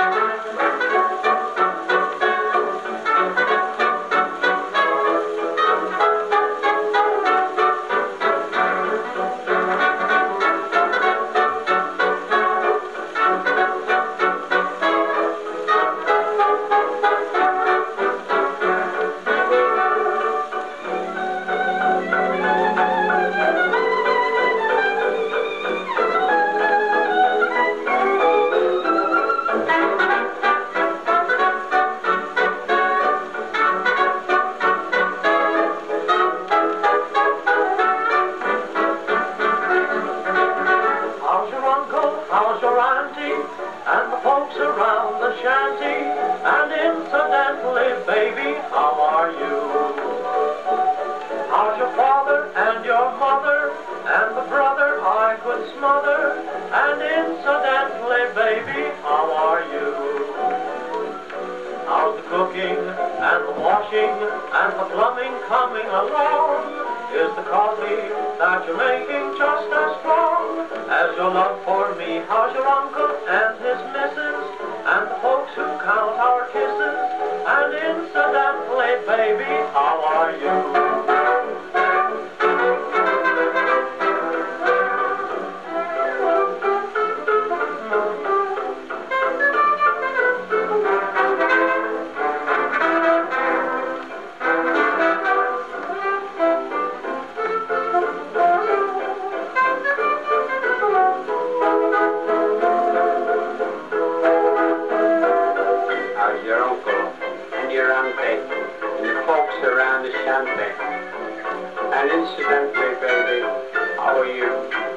Música around the shanty, and incidentally, baby, how are you? How's your father and your mother, and the brother I could smother, and incidentally, baby, how are you? How's the cooking, and the washing, and the plumbing coming along? Is the coffee that you're making just as strong as your love for me? How's your uncle and his missus? And the folks who count our kisses? And incidentally, baby, the? And incidentally, baby, how are you?